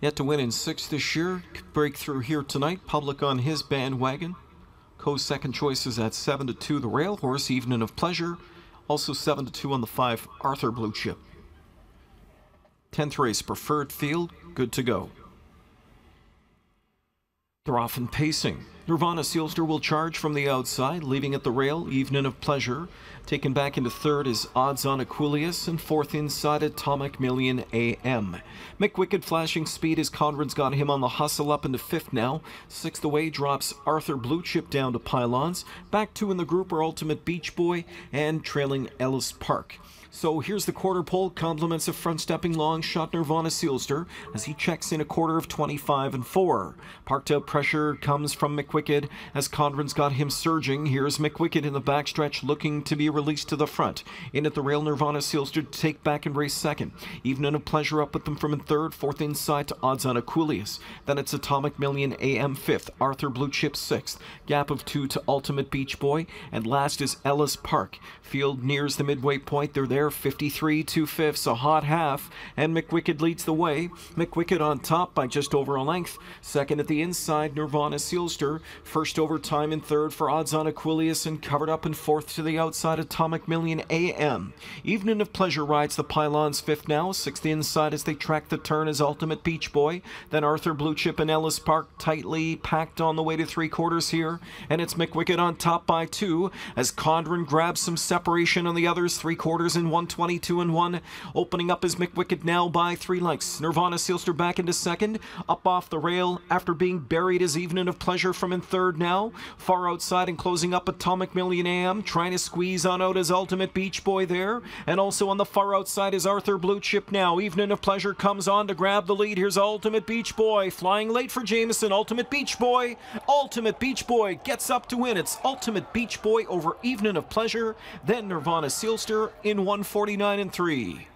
Yet to win in six this year. Breakthrough here tonight. Public on his bandwagon. Co's second choice is at 7 to 2, the Rail Horse, Evening of Pleasure. Also 7 to 2 on the 5, Arthur Blue Chip. 10th race, Preferred Field, good to go. They're off in pacing. Nirvana Seelster will charge from the outside, leaving at the rail, Evening of Pleasure. Taken back into third is Odds on Equuleus, and fourth inside Atomic Million AM. McWicked flashing speed as Conrad's got him on the hustle up into fifth now. Sixth away drops Arthur Blue Chip down to pylons. Back two in the group are Ultimate Beach Boy and trailing Ellis Park. So here's the quarter pole, compliments of front stepping long shot Nirvana Seelster as he checks in a quarter of 25 and 4. Parked out pressure comes from McWicked as Conrad's got him surging. Here's McWicked in the backstretch looking to be released to the front. In at the rail, Nirvana Seelster to take back and race second. Evening of Pleasure up with them from in third, fourth inside to odds on Equuleus. Then it's Atomic Million AM fifth, Arthur Blue Chip sixth, gap of two to Ultimate Beach Boy, and last is Ellis Park. Field nears the midway point. They're there there, 53 2 fifths, a hot half, and McWicked leads the way. McWicked on top by just over a length. Second at the inside, Nirvana Seelster. First overtime in third for odds on Equuleus and covered up in fourth to the outside Atomic Million AM. Evening of Pleasure rides the pylons fifth now. Sixth inside as they track the turn as Ultimate Beach Boy. Then Arthur Blue Chip and Ellis Park tightly packed on the way to three quarters here. And it's McWicked on top by two as Condren grabs some separation on the others. Three quarters in 122 and 1. Opening up is McWicked now by three lengths. Nirvana Seelster back into second. Up off the rail after being buried as Evening of Pleasure from in third now. Far outside and closing up Atomic Million AM. Trying to squeeze on out his Ultimate Beach Boy there. And also on the far outside is Arthur Blue Chip now. Evening of Pleasure comes on to grab the lead. Here's Ultimate Beach Boy. Flying late for Jamieson. Ultimate Beach Boy. Ultimate Beach Boy gets up to win. It's Ultimate Beach Boy over Evening of Pleasure. Then Nirvana Seelster in one. 149 and 3.